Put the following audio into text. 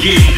get.